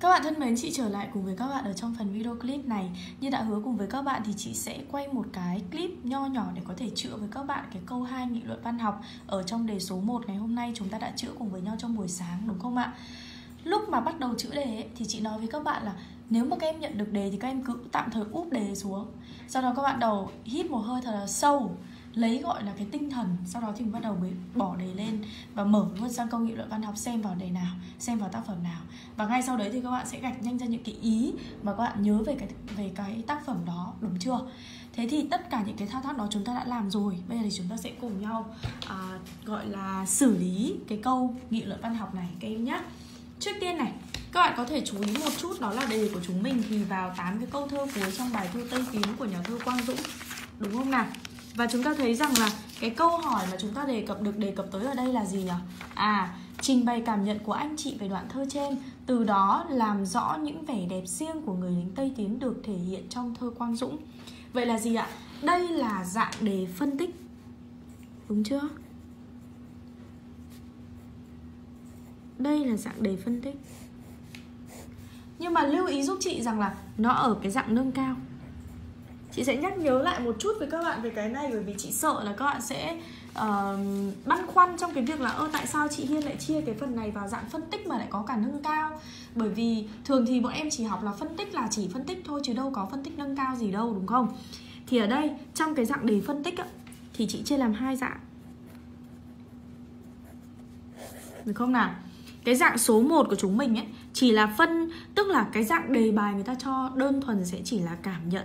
Các bạn thân mến, chị trở lại cùng với các bạn ở trong phần video clip này. Như đã hứa cùng với các bạn thì chị sẽ quay một cái clip nho nhỏ để có thể chữa với các bạn cái câu 2 nghị luận văn học Ở trong đề số 1 ngày hôm nay chúng ta đã chữa cùng với nhau trong buổi sáng đúng không ạ? Lúc mà bắt đầu chữa đề ấy, thì chị nói với các bạn là nếu mà các em nhận được đề thì các em cứ tạm thời úp đề xuống. Sau đó các bạn đầu hít một hơi thật là sâu lấy gọi là cái tinh thần sau đó thì mình bắt đầu mới bỏ đề lên và mở luôn sang câu nghị luận văn học xem vào đề nào xem vào tác phẩm nào. Và ngay sau đấy thì các bạn sẽ gạch nhanh ra những cái ý mà các bạn nhớ về cái về cái tác phẩm đó đúng chưa? Thế thì tất cả những cái thao tác đó chúng ta đã làm rồi bây giờ thì chúng ta sẽ cùng nhau à, gọi là xử lý cái câu nghị luận văn học này các em nhé trước tiên này các bạn có thể chú ý một chút đó là đề của chúng mình thì vào tám cái câu thơ cuối trong bài thơ Tây Tiến của nhà thơ Quang Dũng đúng không nào? Và chúng ta thấy rằng là cái câu hỏi mà chúng ta đề cập được đề cập tới ở đây là gì nhỉ? À, trình bày cảm nhận của anh chị về đoạn thơ trên Từ đó làm rõ những vẻ đẹp riêng của người lính Tây Tiến được thể hiện trong thơ Quang Dũng Vậy là gì ạ? Đây là dạng đề phân tích Đúng chưa? Đây là dạng đề phân tích Nhưng mà lưu ý giúp chị rằng là nó ở cái dạng nâng cao chị sẽ nhắc nhớ lại một chút với các bạn về cái này bởi vì chị sợ là các bạn sẽ uh, băn khoăn trong cái việc là ơ tại sao chị Hiên lại chia cái phần này vào dạng phân tích mà lại có cả nâng cao? Bởi vì thường thì bọn em chỉ học là phân tích là chỉ phân tích thôi chứ đâu có phân tích nâng cao gì đâu đúng không? Thì ở đây trong cái dạng đề phân tích á, thì chị chia làm hai dạng. Được không nào? Cái dạng số 1 của chúng mình ấy chỉ là phân tức là cái dạng đề bài người ta cho đơn thuần sẽ chỉ là cảm nhận.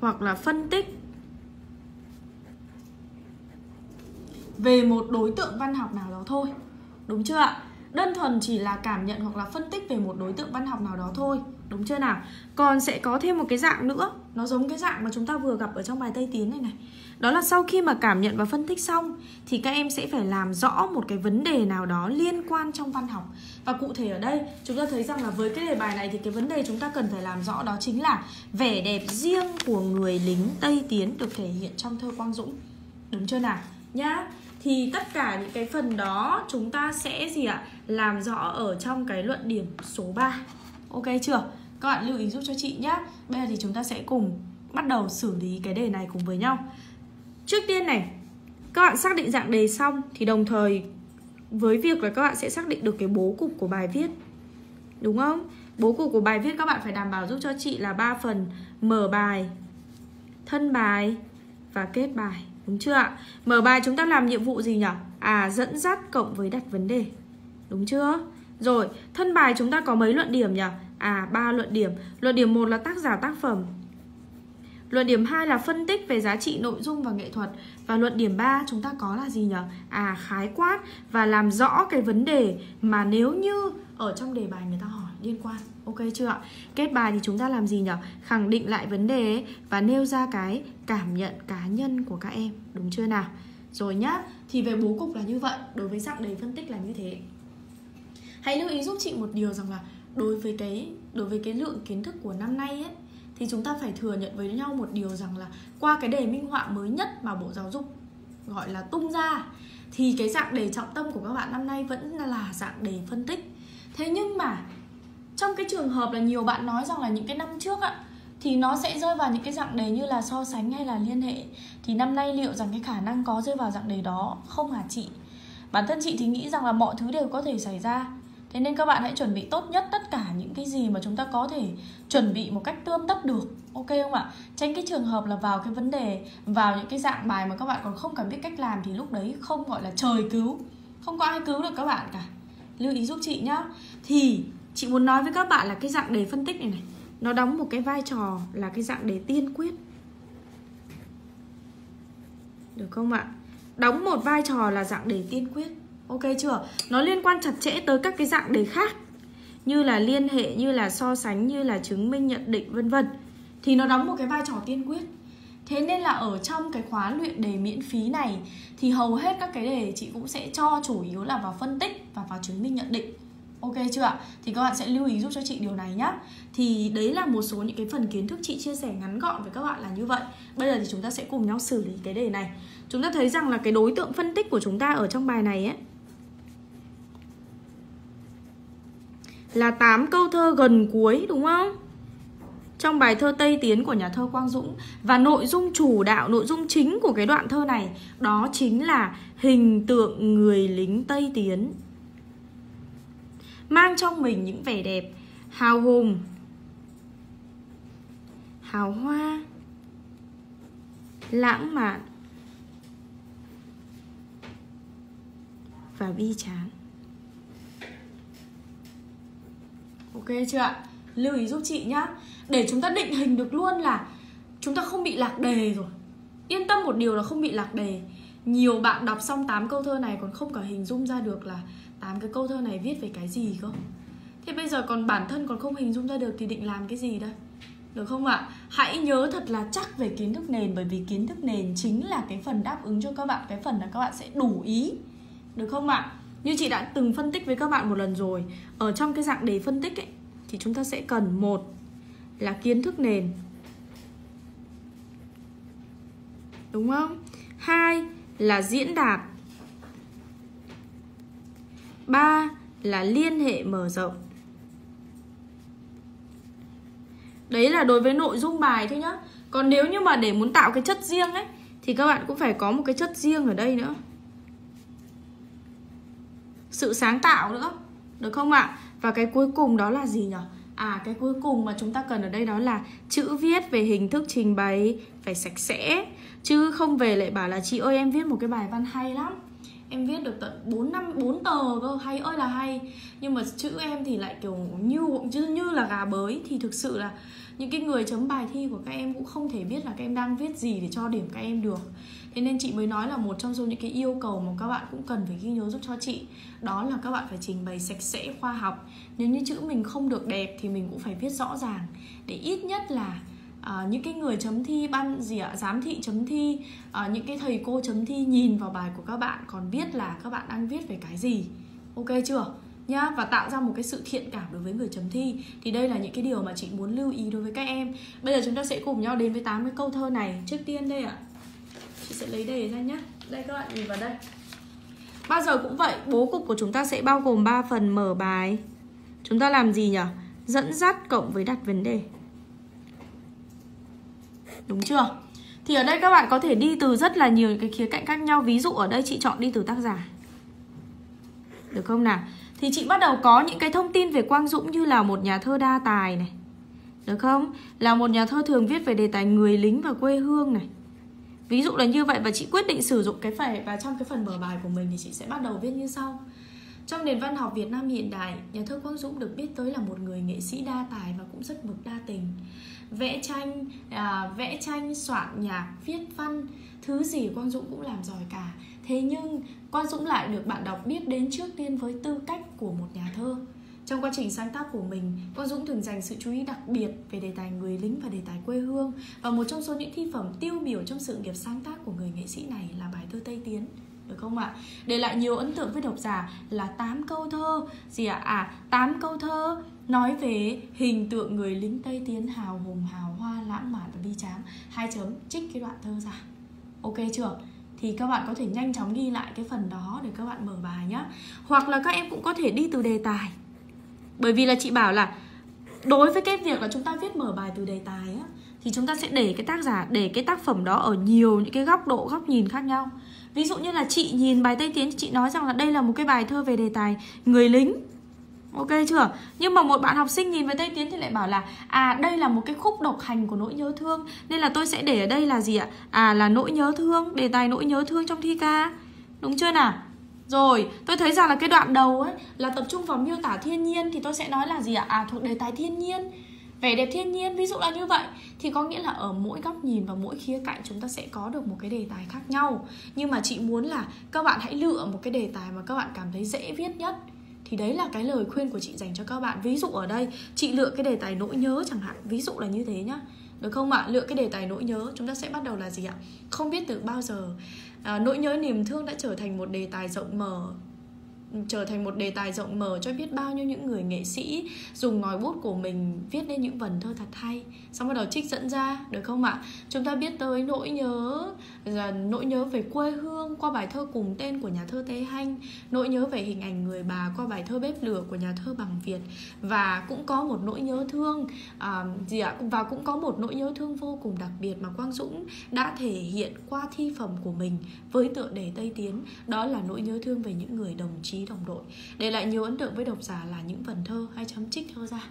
Hoặc là phân tích về một đối tượng văn học nào đó thôi. Đúng chưa ạ? Đơn thuần chỉ là cảm nhận hoặc là phân tích về một đối tượng văn học nào đó thôi đúng chưa nào? Còn sẽ có thêm một cái dạng nữa. Nó giống cái dạng mà chúng ta vừa gặp ở trong bài tây tiến này này. Đó là sau khi mà cảm nhận và phân tích xong, thì các em sẽ phải làm rõ một cái vấn đề nào đó liên quan trong văn học. Và cụ thể ở đây, chúng ta thấy rằng là với cái đề bài này thì cái vấn đề chúng ta cần phải làm rõ đó chính là vẻ đẹp riêng của người lính tây tiến được thể hiện trong thơ quang dũng. Đúng chưa nào? Nhá. Thì tất cả những cái phần đó chúng ta sẽ gì ạ? Làm rõ ở trong cái luận điểm số 3 ok chưa các bạn lưu ý giúp cho chị nhé bây giờ thì chúng ta sẽ cùng bắt đầu xử lý cái đề này cùng với nhau Trước tiên này, các bạn xác định dạng đề xong thì đồng thời với việc là các bạn sẽ xác định được cái bố cục của bài viết. Đúng không? Bố cục của bài viết các bạn phải đảm bảo giúp cho chị là 3 phần mở bài, thân bài và kết bài. Đúng chưa ạ? Mở bài chúng ta làm nhiệm vụ gì nhỉ? À, dẫn dắt cộng với đặt vấn đề. Đúng chưa? Rồi, thân bài chúng ta có mấy luận điểm nhỉ? À, ba luận điểm. Luận điểm 1 là tác giả tác phẩm, Luận điểm 2 là phân tích về giá trị nội dung và nghệ thuật Và luận điểm 3 chúng ta có là gì nhỉ? À khái quát và làm rõ cái vấn đề mà nếu như ở trong đề bài người ta hỏi liên quan Ok chưa ạ? Kết bài thì chúng ta làm gì nhỉ? Khẳng định lại vấn đề và nêu ra cái cảm nhận cá nhân của các em Đúng chưa nào? Rồi nhá, thì về bố cục là như vậy Đối với dạng đề phân tích là như thế Hãy lưu ý giúp chị một điều rằng là đối với cái, đối với cái lượng kiến thức của năm nay ấy, thì chúng ta phải thừa nhận với nhau một điều rằng là qua cái đề minh họa mới nhất mà Bộ Giáo dục gọi là tung ra, thì cái dạng đề trọng tâm của các bạn năm nay vẫn là dạng đề phân tích. Thế nhưng mà trong cái trường hợp là nhiều bạn nói rằng là những cái năm trước ạ, thì nó sẽ rơi vào những cái dạng đề như là so sánh hay là liên hệ thì năm nay liệu rằng cái khả năng có rơi vào dạng đề đó không hả chị? Bản thân chị thì nghĩ rằng là mọi thứ đều có thể xảy ra Thế nên các bạn hãy chuẩn bị tốt nhất tất cả những cái gì mà chúng ta có thể chuẩn bị một cách tươm tất được. Ok không ạ? Tránh cái trường hợp là vào cái vấn đề, vào những cái dạng bài mà các bạn còn không cần biết cách làm thì lúc đấy không gọi là trời cứu. Không có ai cứu được các bạn cả. Lưu ý giúp chị nhá. Thì chị muốn nói với các bạn là cái dạng đề phân tích này này Nó đóng một cái vai trò là cái dạng đề tiên quyết. Được không ạ? Đóng một vai trò là dạng đề tiên quyết. Ok chưa? Nó liên quan chặt chẽ tới các cái dạng đề khác Như là liên hệ, như là so sánh, như là chứng minh nhận định vân vân. Thì nó đóng một cái vai trò tiên quyết. Thế nên là ở trong cái khóa luyện đề miễn phí này Thì hầu hết các cái đề chị cũng sẽ cho chủ yếu là vào phân tích và vào chứng minh nhận định. Ok chưa ạ? Thì các bạn sẽ lưu ý giúp cho chị điều này nhé Thì đấy là một số những cái phần kiến thức chị chia sẻ ngắn gọn với các bạn là như vậy. Bây giờ thì chúng ta sẽ cùng nhau xử lý cái đề này. Chúng ta thấy rằng là cái đối tượng phân tích của chúng ta ở trong bài này ấy là 8 câu thơ gần cuối đúng không? Trong bài thơ Tây Tiến của nhà thơ Quang Dũng Và nội dung chủ đạo, nội dung chính của cái đoạn thơ này Đó chính là hình tượng người lính Tây Tiến Mang trong mình những vẻ đẹp hào hùng Hào hoa Lãng mạn Và bi tráng Ok chưa ạ? Lưu ý giúp chị nhá. Để chúng ta định hình được luôn là Chúng ta không bị lạc đề rồi. Yên tâm một điều là không bị lạc đề. Nhiều bạn đọc xong 8 câu thơ này Còn không cả hình dung ra được là 8 cái câu thơ này viết về cái gì không Thế bây giờ còn bản thân còn không hình dung ra được Thì định làm cái gì đây? Được không ạ? Hãy nhớ thật là chắc về kiến thức nền, Bởi vì kiến thức nền chính là cái phần đáp ứng cho các bạn. Cái phần là các bạn sẽ đủ ý. Được không ạ? Như chị đã từng phân tích với các bạn một lần rồi, Ở trong cái dạng đề phân tích ấy, Thì chúng ta sẽ cần một là kiến thức nền. Đúng không? Hai là diễn đạt. Ba là liên hệ mở rộng. Đấy là đối với nội dung bài thôi nhá. Còn nếu như mà để muốn tạo cái chất riêng ấy, Thì các bạn cũng phải có một cái chất riêng ở đây nữa. Sự sáng tạo nữa Được không ạ? Và cái cuối cùng đó là gì nhỉ? À cái cuối cùng mà chúng ta cần ở đây đó là chữ viết về hình thức trình bày phải sạch sẽ Chứ không về lại bảo là chị ơi em viết một cái bài văn hay lắm Em viết được tận 4 năm 4 tờ cơ, hay ơi là hay Nhưng mà chữ em thì lại kiểu như như, như là gà bới Thì thực sự là những cái người chấm bài thi của các em cũng không thể biết là các em đang viết gì để cho điểm các em được Thế nên chị mới nói là một trong số những cái yêu cầu mà các bạn cũng cần phải ghi nhớ giúp cho chị Đó là các bạn phải trình bày sạch sẽ, khoa học. Nếu như chữ mình không được đẹp thì mình cũng phải viết rõ ràng Để ít nhất là à, những cái người chấm thi ban gì ạ giám thị chấm thi à, những cái thầy cô chấm thi nhìn vào bài của các bạn còn biết là các bạn đang viết về cái gì. Ok chưa? Nhá và tạo ra một cái sự thiện cảm đối với người chấm thi. Thì đây là những cái điều mà chị muốn lưu ý đối với các em. Bây giờ chúng ta sẽ cùng nhau đến với tám cái câu thơ này. Trước tiên đây ạ chị sẽ lấy đề ra nhé đây các bạn nhìn vào đây. Bao giờ cũng vậy, bố cục của chúng ta sẽ bao gồm 3 phần mở bài. Chúng ta làm gì nhỉ dẫn dắt cộng với đặt vấn đề. Đúng chưa? Thì ở đây các bạn có thể đi từ rất là nhiều cái khía cạnh khác nhau. Ví dụ ở đây chị chọn đi từ tác giả. Được không nào? Thì chị bắt đầu có những cái thông tin về Quang Dũng như là một nhà thơ đa tài này. Được không? Là một nhà thơ thường viết về đề tài người lính và quê hương này. Ví dụ là như vậy và chị quyết định sử dụng cái phải và trong cái phần mở bài của mình thì chị sẽ bắt đầu viết như sau. Trong nền văn học Việt Nam hiện đại, nhà thơ Quang Dũng được biết tới là một người nghệ sĩ đa tài và cũng rất mực đa tình. Vẽ tranh à, vẽ tranh soạn nhạc viết văn thứ gì quang dũng cũng làm giỏi cả. Thế nhưng quang dũng lại được bạn đọc biết đến trước tiên với tư cách của một nhà thơ trong quá trình sáng tác của mình, Quang Dũng thường dành sự chú ý đặc biệt về đề tài người lính và đề tài quê hương và một trong số những thi phẩm tiêu biểu trong sự nghiệp sáng tác của người nghệ sĩ này là bài thơ Tây Tiến được không ạ? Để lại nhiều ấn tượng với độc giả là 8 câu thơ gì ạ? À? à, 8 câu thơ nói về hình tượng người lính Tây Tiến hào hùng, hào hoa, lãng mạn và bi tráng. Hai chấm trích cái đoạn thơ ra. Ok chưa? Thì các bạn có thể nhanh chóng ghi lại cái phần đó để các bạn mở bài nhé. Hoặc là các em cũng có thể đi từ đề tài. Bởi vì là chị bảo là đối với cái việc là chúng ta viết mở bài từ đề tài á, thì chúng ta sẽ để cái tác giả, để cái tác phẩm đó ở nhiều những cái góc độ, góc nhìn khác nhau ví dụ như là chị nhìn bài tây tiến chị nói rằng là đây là một cái bài thơ về đề tài người lính Ok chưa? Nhưng mà một bạn học sinh nhìn về Tây Tiến thì lại bảo là À đây là một cái khúc độc hành của nỗi nhớ thương, Nên là tôi sẽ để ở đây là gì ạ? À là nỗi nhớ thương, Đề tài nỗi nhớ thương trong thi ca Đúng chưa nào? Rồi, tôi thấy rằng là cái đoạn đầu ấy Là tập trung vào miêu tả thiên nhiên Thì tôi sẽ nói là gì ạ? À thuộc đề tài thiên nhiên vẻ đẹp thiên nhiên ví dụ là như vậy. Thì có nghĩa là ở mỗi góc nhìn và mỗi khía cạnh chúng ta sẽ có được một cái đề tài khác nhau. Nhưng mà chị muốn là các bạn hãy lựa một cái đề tài mà các bạn cảm thấy dễ viết nhất. Thì đấy là cái lời khuyên của chị dành cho các bạn. Ví dụ ở đây chị lựa cái đề tài nỗi nhớ chẳng hạn. Ví dụ là như thế nhá. Được không ạ? Lựa cái đề tài nỗi nhớ chúng ta sẽ bắt đầu là gì ạ? Không biết từ bao giờ à, nỗi nhớ niềm thương đã trở thành một đề tài rộng mở trở thành một đề tài rộng mở cho biết bao nhiêu những người nghệ sĩ dùng ngòi bút của mình viết nên những vần thơ thật hay. Xong bắt đầu trích dẫn ra được không ạ? Chúng ta biết tới nỗi nhớ nỗi nhớ về quê hương qua bài thơ cùng tên của nhà thơ Tế Hanh nỗi nhớ về hình ảnh người bà qua bài thơ bếp lửa của nhà thơ Bằng Việt và cũng có một nỗi nhớ thương à, gì ạ? Và cũng có một nỗi nhớ thương vô cùng đặc biệt mà Quang Dũng đã thể hiện qua thi phẩm của mình với tựa đề Tây Tiến. Đó là nỗi nhớ thương về những người đồng chí đồng đội. Để lại nhiều ấn tượng với độc giả là những vần thơ hay chấm trích thơ ra.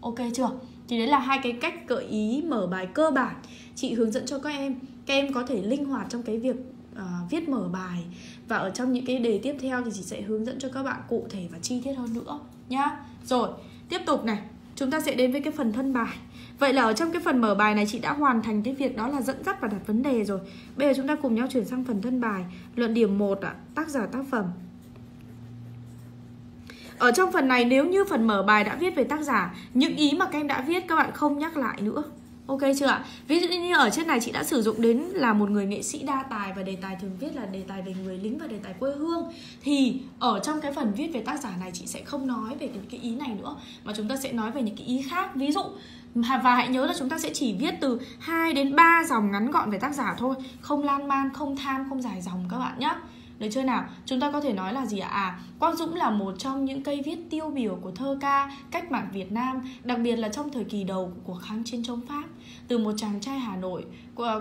Ok chưa? Thì đấy là hai cái cách gợi ý mở bài cơ bản. Chị hướng dẫn cho các em. Các em có thể linh hoạt trong cái việc uh, viết mở bài. Và ở trong những cái đề tiếp theo thì chị sẽ hướng dẫn cho các bạn cụ thể và chi tiết hơn nữa nhá. Rồi tiếp tục này. Chúng ta sẽ đến với cái phần thân bài. Vậy là ở trong cái phần mở bài này chị đã hoàn thành cái việc đó là dẫn dắt và đặt vấn đề rồi. Bây giờ chúng ta cùng nhau chuyển sang phần thân bài. Luận điểm 1 ạ, tác giả tác phẩm ở trong phần này nếu như phần mở bài đã viết về tác giả Những ý mà các em đã viết các bạn không nhắc lại nữa. Ok chưa ạ? Ví dụ như ở trên này chị đã sử dụng đến là một người nghệ sĩ đa tài và đề tài thường viết là đề tài về người lính và đề tài quê hương. Thì ở trong cái phần viết về tác giả này chị sẽ không nói về những cái ý này nữa Mà chúng ta sẽ nói về những cái ý khác. Ví dụ và hãy nhớ là chúng ta sẽ chỉ viết từ 2 đến 3 dòng ngắn gọn về tác giả thôi. Không lan man, không tham, không dài dòng các bạn nhé được chưa nào? Chúng ta có thể nói là gì ạ? À, Quang Dũng là một trong những cây viết tiêu biểu của thơ ca cách mạng Việt Nam, đặc biệt là trong thời kỳ đầu của cuộc kháng chiến chống Pháp. Từ một chàng trai Hà Nội,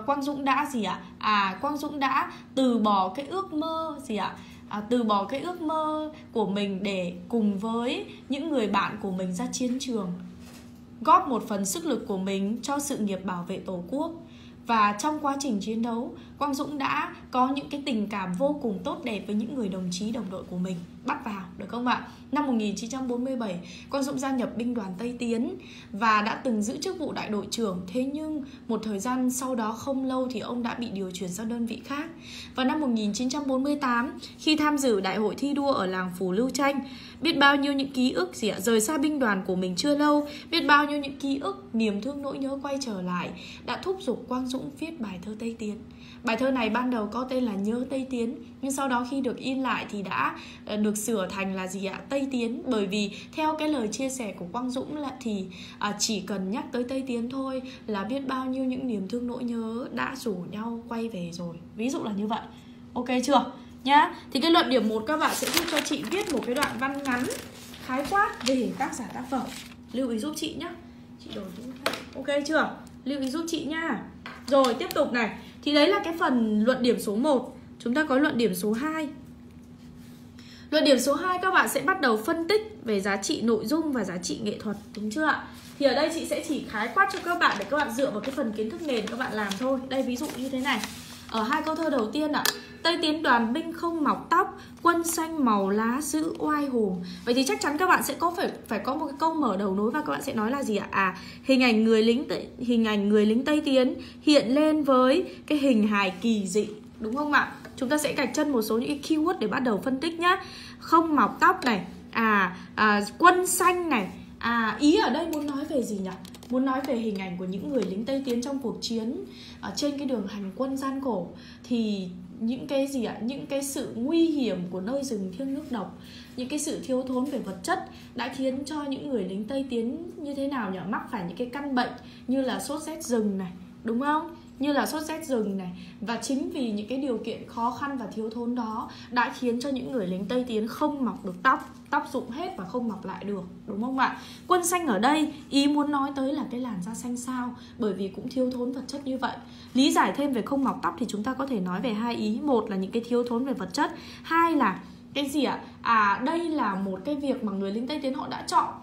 Quang Dũng đã gì ạ? À, Quang Dũng đã từ bỏ cái ước mơ gì ạ? À, từ bỏ cái ước mơ của mình để cùng với những người bạn của mình ra chiến trường góp một phần sức lực của mình cho sự nghiệp bảo vệ tổ quốc và trong quá trình chiến đấu Quang Dũng đã có những cái tình cảm vô cùng tốt đẹp với những người đồng chí đồng đội của mình bắt vào được không ạ? Năm 1947, Quang Dũng gia nhập binh đoàn Tây Tiến và đã từng giữ chức vụ đại đội trưởng. Thế nhưng một thời gian sau đó không lâu thì ông đã bị điều chuyển sang đơn vị khác. Vào năm 1948, khi tham dự đại hội thi đua ở làng Phù Lưu Tranh, biết bao nhiêu những ký ức gì ạ, rời xa binh đoàn của mình chưa lâu, biết bao nhiêu những ký ức, niềm thương nỗi nhớ quay trở lại đã thúc giục Quang Dũng viết bài thơ Tây Tiến. Bài thơ này ban đầu có tên là Nhớ Tây Tiến Nhưng sau đó khi được in lại thì đã ờ, được sửa thành là gì ạ? Tây Tiến. Bởi vì theo cái lời chia sẻ của Quang Dũng là thì à, chỉ cần nhắc tới Tây Tiến thôi Là biết bao nhiêu những niềm thương nỗi nhớ đã rủ nhau quay về rồi. Ví dụ là như vậy. Ok chưa? Nhá. Thì cái luận điểm 1 các bạn sẽ giúp cho chị viết một cái đoạn văn ngắn khái quát về tác giả tác phẩm. Lưu ý giúp chị nhé Chị đổi Ok chưa? Lưu ý giúp chị nhá Rồi, tiếp tục này. Thì đấy là cái phần luận điểm số 1 Chúng ta có luận điểm số 2 Luận điểm số 2 các bạn sẽ bắt đầu phân tích về giá trị nội dung và giá trị nghệ thuật, Đúng chưa ạ? Thì ở đây chị sẽ chỉ khái quát cho các bạn để các bạn dựa vào cái phần kiến thức nền các bạn làm thôi. Đây, ví dụ như thế này. Ở hai câu thơ đầu tiên ạ. Tây tiến đoàn binh không mọc tóc Quân xanh màu lá giữ oai hùng Vậy thì chắc chắn các bạn sẽ có phải phải có một cái câu mở đầu nối Và các bạn sẽ nói là gì ạ? À hình ảnh người lính hình ảnh người lính Tây Tiến Hiện lên với cái hình hài kỳ dị Đúng không ạ? Chúng ta sẽ gạch chân một số những cái keyword để bắt đầu phân tích nhá Không mọc tóc này À, à quân xanh này À ý ở đây muốn nói về gì nhỉ? Muốn nói về hình ảnh của những người lính Tây Tiến trong cuộc chiến ở trên cái đường hành quân gian khổ thì những cái gì ạ? Những cái sự nguy hiểm của nơi rừng thiêng nước độc, những cái sự thiếu thốn về vật chất đã khiến cho những người lính tây tiến như thế nào nhỉ? Mắc phải những cái căn bệnh như là sốt rét rừng này, đúng không? Như là sốt rét rừng này. Và chính vì những cái điều kiện khó khăn và thiếu thốn đó đã khiến cho những người lính Tây Tiến không mọc được tóc tóc rụng hết và không mọc lại được, đúng không ạ? Quân xanh ở đây, ý muốn nói tới là cái làn da xanh sao, bởi vì cũng thiếu thốn vật chất như vậy. Lý giải thêm về không mọc tóc thì chúng ta có thể nói về hai ý. Một là những cái thiếu thốn về vật chất, hai là cái gì ạ? À đây là một cái việc mà người lính Tây Tiến họ đã chọn.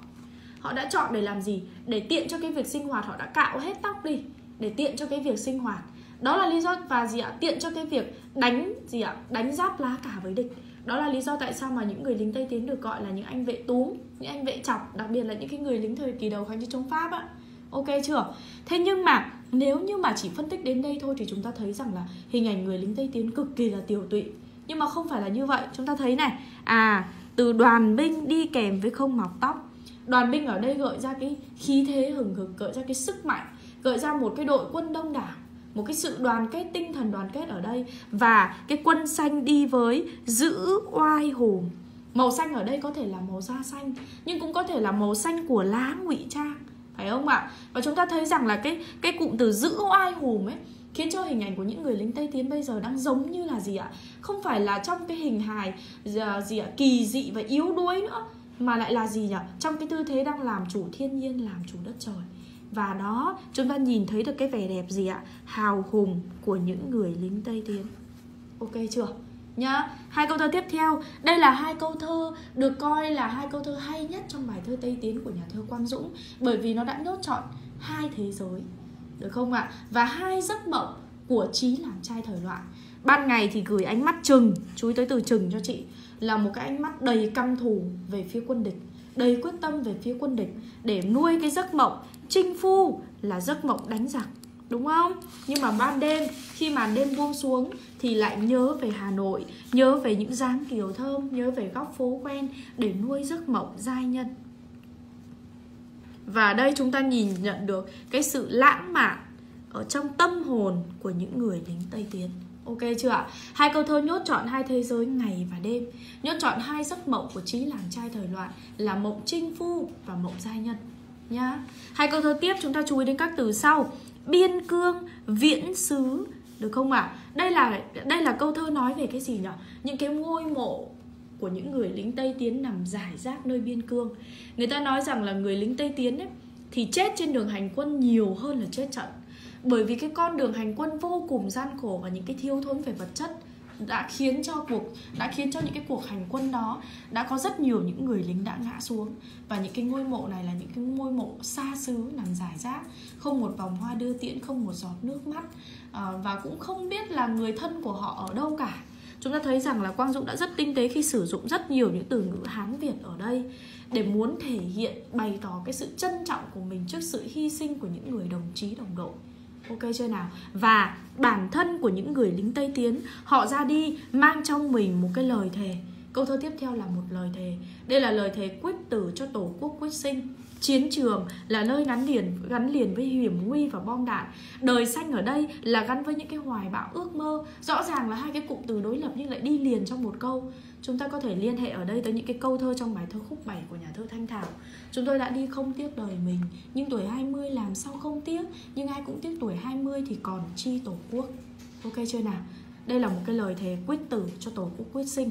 Họ đã chọn để làm gì? Để tiện cho cái việc sinh hoạt, họ đã cạo hết tóc đi để tiện cho cái việc sinh hoạt. Đó là lý do và gì ạ? Tiện cho cái việc đánh gì ạ? Đánh giáp lá cả với địch. Đó là lý do tại sao mà những người lính tây tiến được gọi là những anh vệ túm những anh vệ chọc, đặc biệt là những cái người lính thời kỳ đầu kháng chiến chống pháp á. Ok chưa? Thế nhưng mà nếu như mà chỉ phân tích đến đây thôi thì chúng ta thấy rằng là hình ảnh người lính tây tiến cực kỳ là tiểu tụy. Nhưng mà không phải là như vậy. Chúng ta thấy này à từ đoàn binh đi kèm với không mọc tóc. Đoàn binh ở đây gợi ra cái khí thế hừng hực, gợi ra cái sức mạnh gợi ra một cái đội quân đông đảo một cái sự đoàn kết tinh thần đoàn kết ở đây và cái quân xanh đi với giữ oai hùng Màu xanh ở đây có thể là màu da xanh Nhưng cũng có thể là màu xanh của lá ngụy trang Phải không ạ? Và chúng ta thấy rằng là cái cái cụm từ giữ oai hùm ấy khiến cho hình ảnh của những người lính Tây Tiến bây giờ đang giống như là gì ạ? Không phải là trong cái hình hài à, gì ạ kỳ dị và yếu đuối nữa mà lại là gì nhỉ? Trong cái tư thế đang làm chủ thiên nhiên, làm chủ đất trời. Và đó, chúng ta nhìn thấy được cái vẻ đẹp gì ạ? Hào hùng của những người lính Tây Tiến. Ok chưa? nhá, hai câu thơ tiếp theo đây là hai câu thơ được coi là hai câu thơ hay nhất trong bài thơ tây tiến của nhà thơ quang dũng, bởi vì nó đã nhốt chọn hai thế giới được không ạ và hai giấc mộng của trí làm trai thời loạn ban ngày thì gửi ánh mắt chừng chú ý tới từ chừng cho chị, là một cái ánh mắt đầy căm thù về phía quân địch đầy quyết tâm về phía quân địch để nuôi cái giấc mộng. Chinh phu là giấc mộng đánh giặc, đúng không? Nhưng mà ban đêm, khi màn đêm buông xuống thì lại nhớ về Hà Nội, nhớ về những dáng kiều thơm, nhớ về góc phố quen để nuôi giấc mộng giai nhân. Và đây chúng ta nhìn nhận được cái sự lãng mạn ở trong tâm hồn của những người lính Tây Tiến. Ok chưa ạ? Hai câu thơ nhốt chọn hai thế giới ngày và đêm Nhốt chọn hai giấc mộng của trí làng trai thời loạn Là mộng trinh phu và mộng giai nhân nhá. Hai câu thơ tiếp chúng ta chú ý đến các từ sau biên cương viễn xứ được không ạ à? đây là đây là câu thơ nói về cái gì nhỉ những cái ngôi mộ của những người lính tây tiến nằm rải rác nơi biên cương người ta nói rằng là người lính tây tiến ấy, thì chết trên đường hành quân nhiều hơn là chết trận bởi vì cái con đường hành quân vô cùng gian khổ và những cái thiếu thốn về vật chất đã khiến cho cuộc đã khiến cho những cái cuộc hành quân đó đã có rất nhiều những người lính đã ngã xuống. Và những cái ngôi mộ này là những cái ngôi mộ xa xứ nằm rải rác không một vòng hoa đưa tiễn không một giọt nước mắt. À, và cũng không biết là người thân của họ ở đâu cả. Chúng ta thấy rằng là quang dũng đã rất tinh tế khi sử dụng rất nhiều những từ ngữ hán việt ở đây để muốn thể hiện bày tỏ cái sự trân trọng của mình trước sự hy sinh của những người đồng chí đồng đội ok chưa nào? Và bản thân của những người lính tây tiến, họ ra đi mang trong mình một cái lời thề. Câu thơ tiếp theo là một lời thề. Đây là lời thề quyết tử cho tổ quốc quyết sinh. Chiến trường là nơi gắn liền gắn liền với hiểm nguy và bom đạn. Đời xanh ở đây là gắn với những cái hoài bão ước mơ. Rõ ràng là hai cái cụm từ đối lập nhưng lại đi liền trong một câu chúng ta có thể liên hệ ở đây tới những cái câu thơ trong bài thơ khúc 7 của nhà thơ Thanh Thảo chúng tôi đã đi không tiếc đời mình, nhưng tuổi 20 làm sao không tiếc nhưng ai cũng tiếc tuổi 20 thì còn chi tổ quốc ok chưa nào đây là một cái lời thề quyết tử cho tổ quốc quyết sinh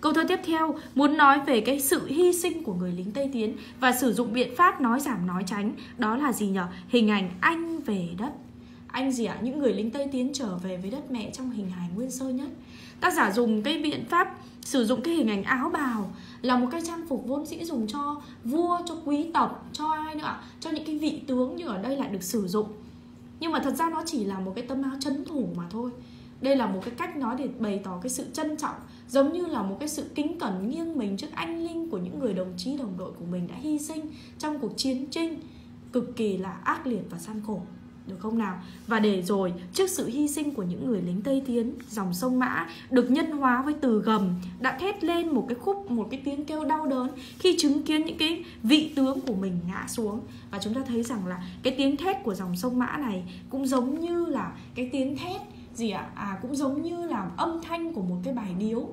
Câu thơ tiếp theo muốn nói về cái sự hy sinh của người lính Tây Tiến và sử dụng biện pháp nói giảm nói tránh. Đó là gì nhỉ? Hình ảnh anh về đất. Anh gì ạ? À? Những người lính Tây Tiến trở về với đất mẹ trong hình hài nguyên sơ nhất. Tác giả dùng cái biện pháp sử dụng cái hình ảnh áo bào là một cái trang phục vốn dĩ dùng cho vua, cho quý tộc, cho ai nữa ạ? Cho những cái vị tướng như ở đây lại được sử dụng. Nhưng mà thật ra nó chỉ là một cái tấm áo chấn thủ mà thôi đây là một cái cách nói để bày tỏ cái sự trân trọng giống như là một cái sự kính cẩn nghiêng mình trước anh linh của những người đồng chí đồng đội của mình đã hy sinh trong cuộc chiến tranh cực kỳ là ác liệt và gian khổ được không nào? Và để rồi, trước sự hy sinh của những người lính Tây Tiến, dòng sông Mã được nhân hóa với từ gầm đã thét lên một cái khúc, một cái tiếng kêu đau đớn khi chứng kiến những cái vị tướng của mình ngã xuống. Và chúng ta thấy rằng là cái tiếng thét của dòng sông Mã này cũng giống như là cái tiếng thét gì ạ à? à cũng giống như là âm thanh của một cái bài điếu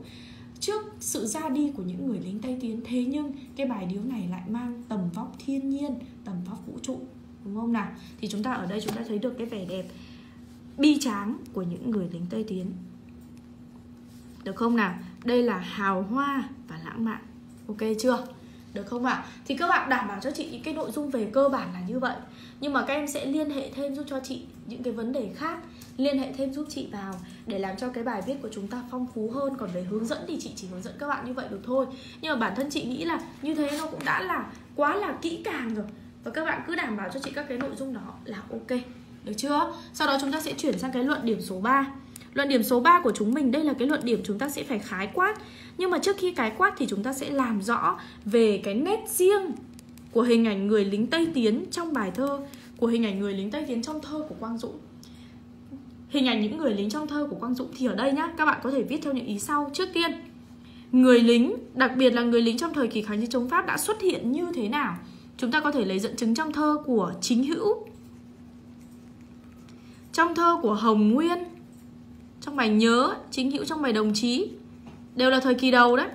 trước sự ra đi của những người lính tây tiến thế nhưng cái bài điếu này lại mang tầm vóc thiên nhiên tầm vóc vũ trụ đúng không nào? Thì chúng ta ở đây chúng ta thấy được cái vẻ đẹp bi tráng của những người lính tây tiến. Được không nào? Đây là hào hoa và lãng mạn. Ok chưa? Được không ạ? À? Thì các bạn đảm bảo cho chị những cái nội dung về cơ bản là như vậy. Nhưng mà các em sẽ liên hệ thêm giúp cho chị những cái vấn đề khác. Liên hệ thêm giúp chị vào để làm cho cái bài viết của chúng ta phong phú hơn. Còn về hướng dẫn thì chị chỉ hướng dẫn các bạn như vậy được thôi. Nhưng mà bản thân chị nghĩ là như thế nó cũng đã là quá là kỹ càng rồi. Và các bạn cứ đảm bảo cho chị các cái nội dung đó là ok Được chưa? Sau đó chúng ta sẽ chuyển sang cái luận điểm số 3 Luận điểm số 3 của chúng mình đây là cái luận điểm chúng ta sẽ phải khái quát. Nhưng mà trước khi khái quát thì chúng ta sẽ làm rõ về cái nét riêng của hình ảnh người lính Tây Tiến trong bài thơ Của hình ảnh người lính Tây Tiến trong thơ của Quang Dũng. Hình ảnh những người lính trong thơ của Quang Dũng thì ở đây nhá Các bạn có thể viết theo những ý sau. Trước tiên Người lính, đặc biệt là người lính trong thời kỳ kháng chiến chống Pháp đã xuất hiện như thế nào? Chúng ta có thể lấy dẫn chứng trong thơ của Chính Hữu. Trong thơ của Hồng Nguyên, trong bài nhớ, chính hữu trong bài đồng chí, đều là thời kỳ đầu đấy,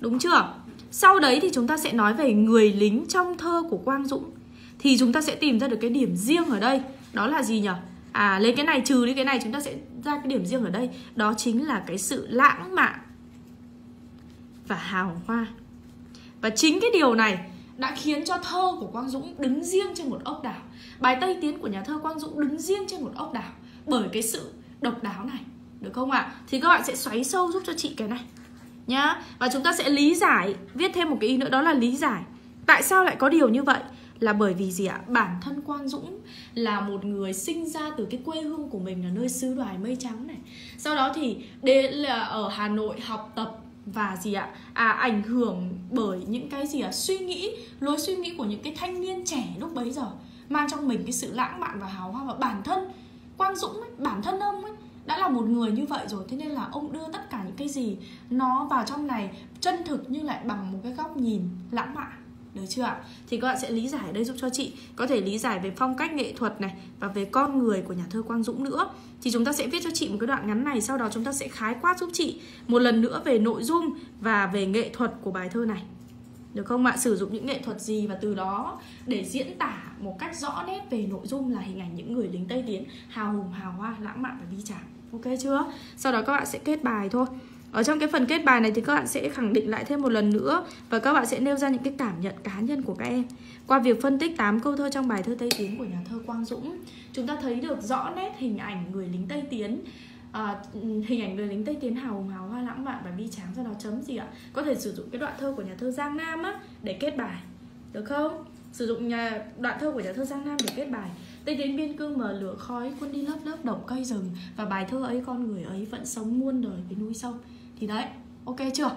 đúng chưa? Sau đấy thì chúng ta sẽ nói về người lính trong thơ của Quang Dũng. Thì chúng ta sẽ tìm ra được cái điểm riêng ở đây, đó là gì nhỉ? À lấy cái này, trừ đi cái này, chúng ta sẽ ra cái điểm riêng ở đây, đó chính là cái sự lãng mạn và hào hoa. Và chính cái điều này đã khiến cho thơ của Quang Dũng đứng riêng trên một ốc đảo. Bài Tây Tiến của nhà thơ Quang Dũng đứng riêng trên một ốc đảo bởi cái sự độc đáo này, được không ạ? Thì các bạn sẽ xoáy sâu giúp cho chị cái này nhá. Và chúng ta sẽ lý giải, viết thêm một cái ý nữa, đó là lý giải tại sao lại có điều như vậy. Là bởi vì gì ạ? Bản thân quang dũng là một người sinh ra từ cái quê hương của mình là nơi xứ đoài mây trắng này. Sau đó thì đến là ở hà nội học tập và gì ạ? À ảnh hưởng bởi những cái gì ạ? Suy nghĩ lối suy nghĩ của những cái thanh niên trẻ lúc bấy giờ mang trong mình cái sự lãng mạn và hào hoa. Và bản thân quang dũng ấy, bản thân ông ấy đã là một người như vậy rồi. Thế nên là ông đưa tất cả những cái gì nó vào trong này chân thực nhưng lại bằng một cái góc nhìn lãng mạn được chưa ạ? Thì các bạn sẽ lý giải ở đây giúp cho chị Có thể lý giải về phong cách nghệ thuật này Và về con người của nhà thơ Quang Dũng nữa Thì chúng ta sẽ viết cho chị một cái đoạn ngắn này Sau đó chúng ta sẽ khái quát giúp chị Một lần nữa về nội dung và về nghệ thuật của bài thơ này được không ạ? Sử dụng những nghệ thuật gì và từ đó để diễn tả một cách rõ nét về nội dung là hình ảnh những người lính Tây Tiến hào hùng, hào hoa, lãng mạn và bi tráng. Ok chưa? Sau đó các bạn sẽ kết bài thôi. Ở trong cái phần kết bài này thì các bạn sẽ khẳng định lại thêm một lần nữa và các bạn sẽ nêu ra những cái cảm nhận cá nhân của các em. Qua việc phân tích 8 câu thơ trong bài thơ Tây Tiến của nhà thơ Quang Dũng, chúng ta thấy được rõ nét hình ảnh người lính Tây Tiến à, hình ảnh người lính Tây Tiến hào hùng hào hoa lãng mạn và bi tráng do đó chấm gì ạ? Có thể sử dụng cái đoạn thơ của nhà thơ Giang Nam á để kết bài. Được không? Sử dụng nhà, đoạn thơ của nhà thơ Giang Nam để kết bài. Tây Tiến biên cương mở lửa khói, quân đi lớp lớp động cây rừng và bài thơ ấy con người ấy vẫn sống muôn đời với núi sông. Thì đấy, ok chưa?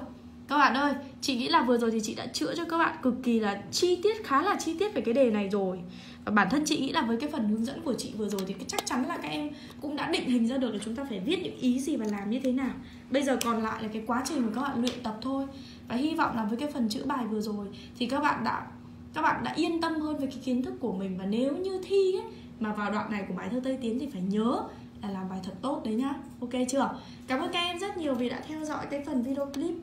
Các bạn ơi, chị nghĩ là vừa rồi thì chị đã chữa cho các bạn cực kỳ là chi tiết, khá là chi tiết về cái đề này rồi. Và bản thân chị nghĩ là với cái phần hướng dẫn của chị vừa rồi thì chắc chắn là các em cũng đã định hình ra được là chúng ta phải viết những ý gì và làm như thế nào. Bây giờ còn lại là cái quá trình mà các bạn luyện tập thôi. Và hy vọng là với cái phần chữ bài vừa rồi thì các bạn đã các bạn đã yên tâm hơn về cái kiến thức của mình. Và nếu như thi ấy, mà vào đoạn này của bài thơ Tây Tiến thì phải nhớ là làm bài thật tốt đấy nhá. Ok chưa? Cảm ơn các em rất nhiều vì đã theo dõi cái phần video clip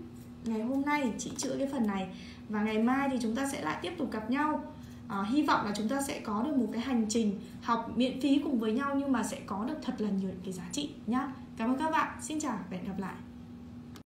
ngày hôm nay. Chị chữa cái phần này. Và ngày mai thì chúng ta sẽ lại tiếp tục gặp nhau. À, hy vọng là chúng ta sẽ có được một cái hành trình học miễn phí cùng với nhau nhưng mà sẽ có được thật là nhiều cái giá trị nhá. Cảm ơn các bạn. Xin chào và hẹn gặp lại.